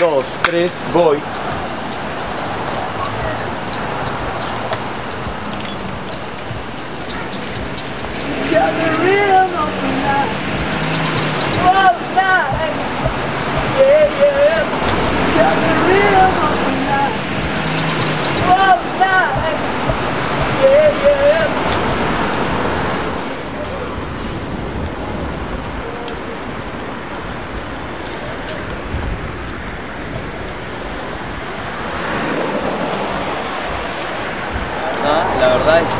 dos, tres, voy. Yeah. Yeah, yeah.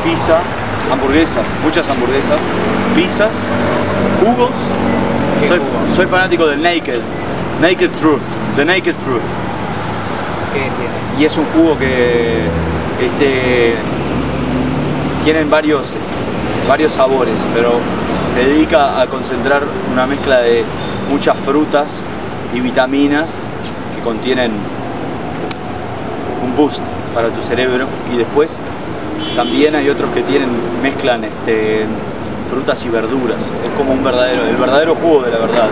Pizza, hamburguesas, muchas hamburguesas, pizzas, jugos. ¿Qué Soy, jugo? soy fanático del Naked, Naked Truth, The Naked Truth. ¿Qué tiene? Y es un jugo que este, tienen varios, varios sabores, pero se dedica a concentrar una mezcla de muchas frutas y vitaminas que contienen un boost para tu cerebro y después también hay otros que tienen mezclan este, frutas y verduras. Es como un verdadero el verdadero jugo de la verdad.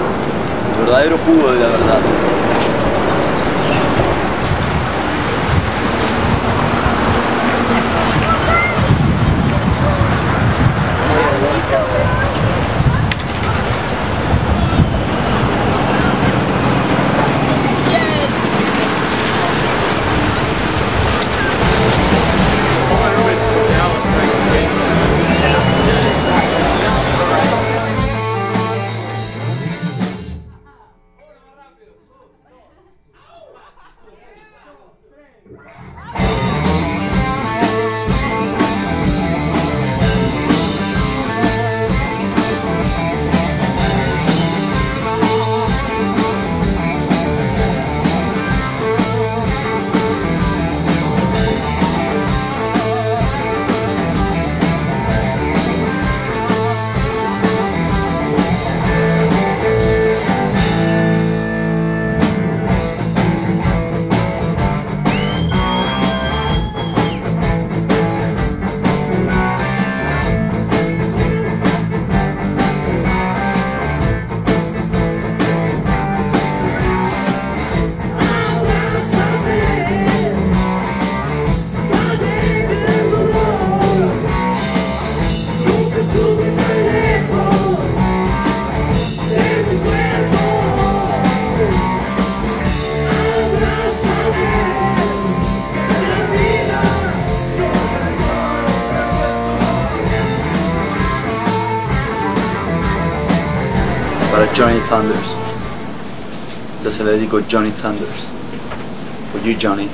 El verdadero jugo de la verdad Johnny Thunders. Se le a Johnny Thunders. For you Johnny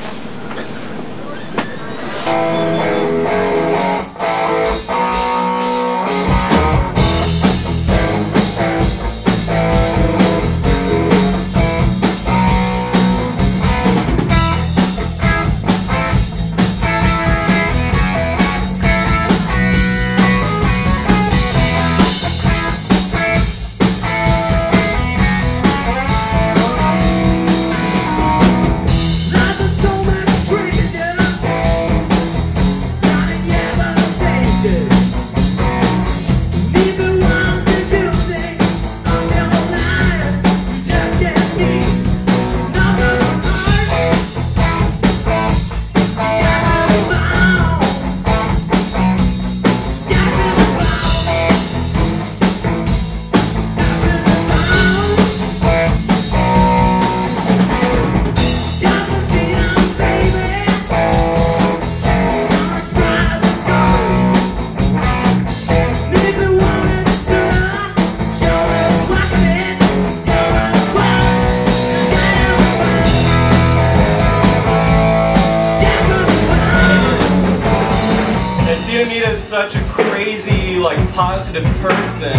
such a crazy, like, positive person.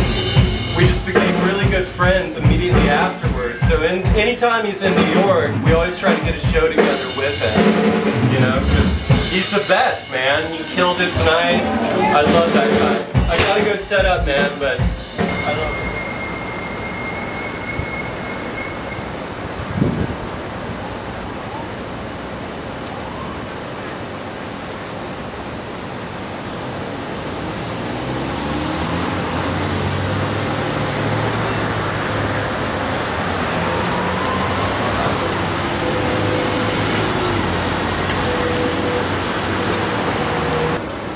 We just became really good friends immediately afterwards. So in, anytime he's in New York, we always try to get a show together with him. You know, because he's the best, man. He killed it tonight. I love that guy. I gotta go set up, man, but I love him.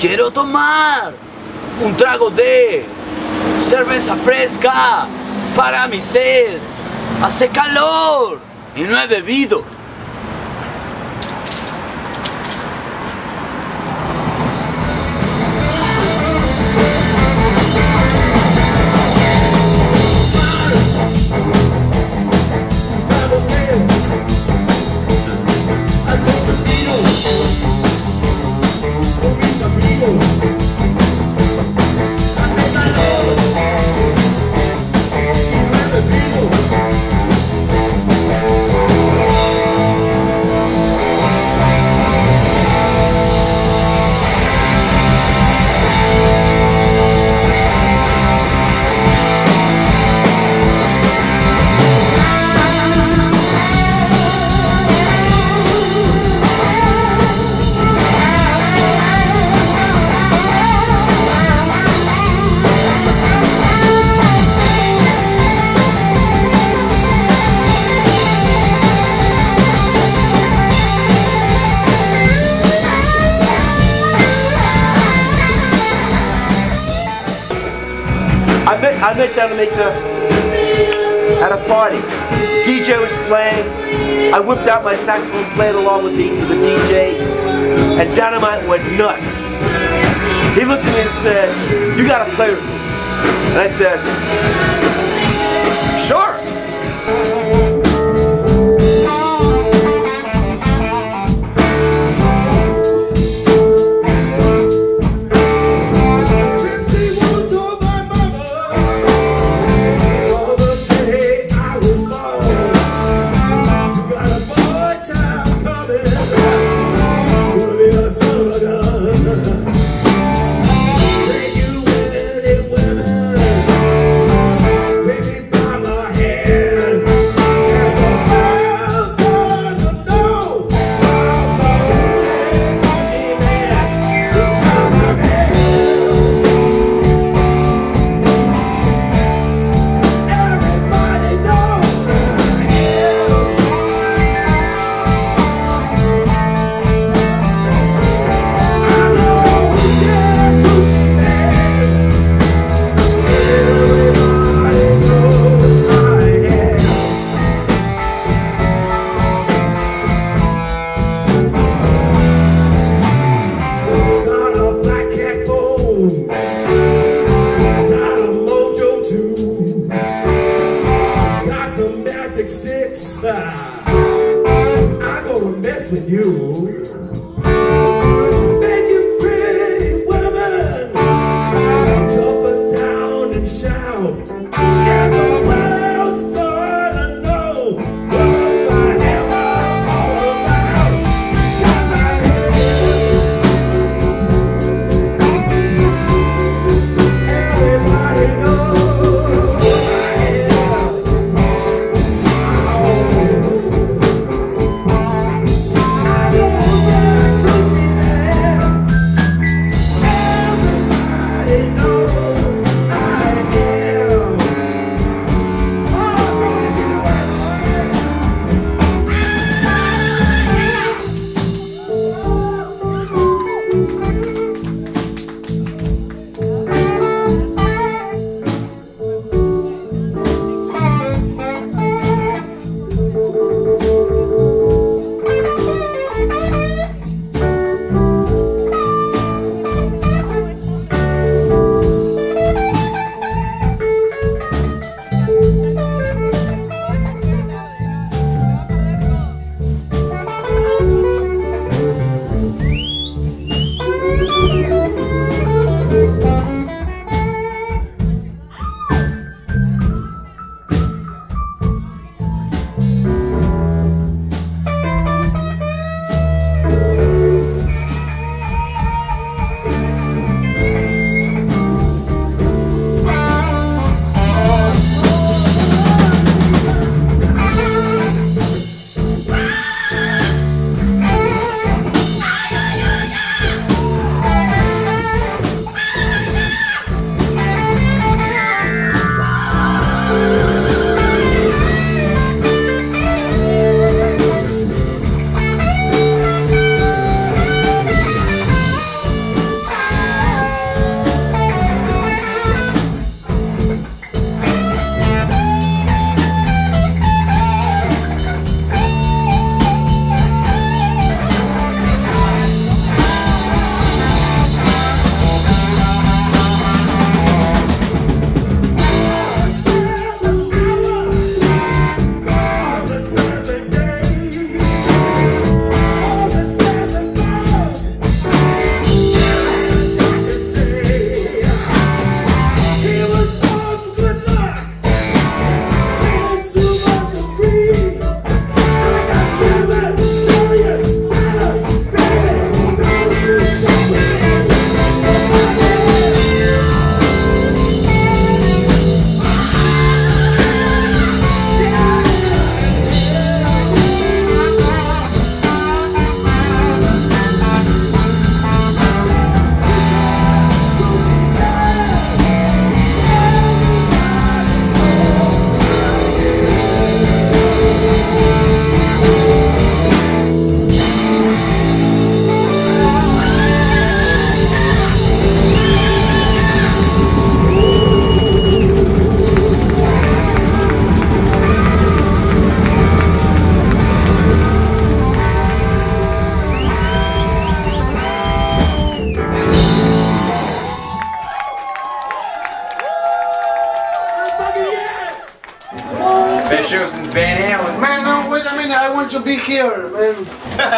Quiero tomar un trago de cerveza fresca para mi sed. Hace calor y no he bebido. I met Dinamita at a party. DJ was playing. I whipped out my saxophone, played along with the with the DJ, and Dynamite went nuts. He looked at me and said, "You gotta play with me," and I said, with you.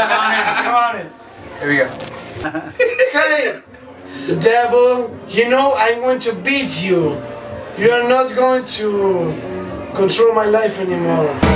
Come on in. Here we go. Hey, devil, you know I want to beat you. You are not going to control my life anymore.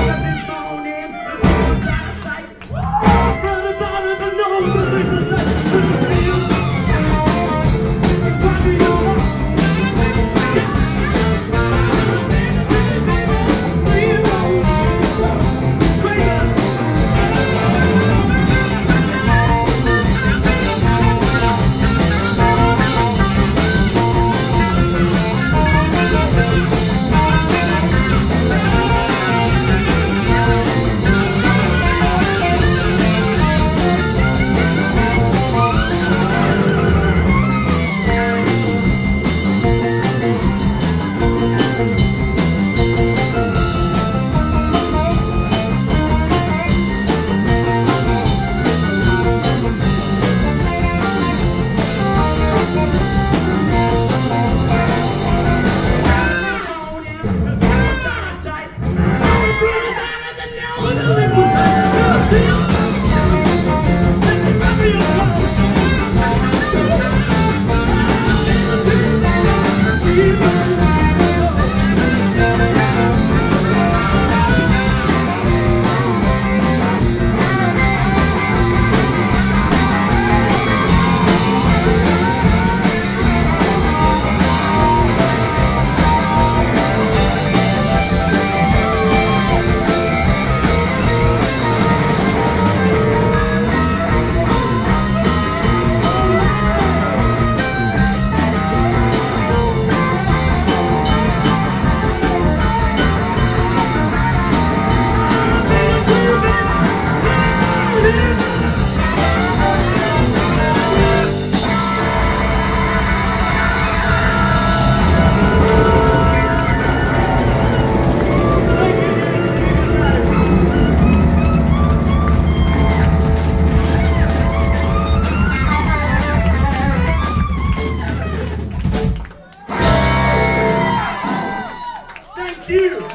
you.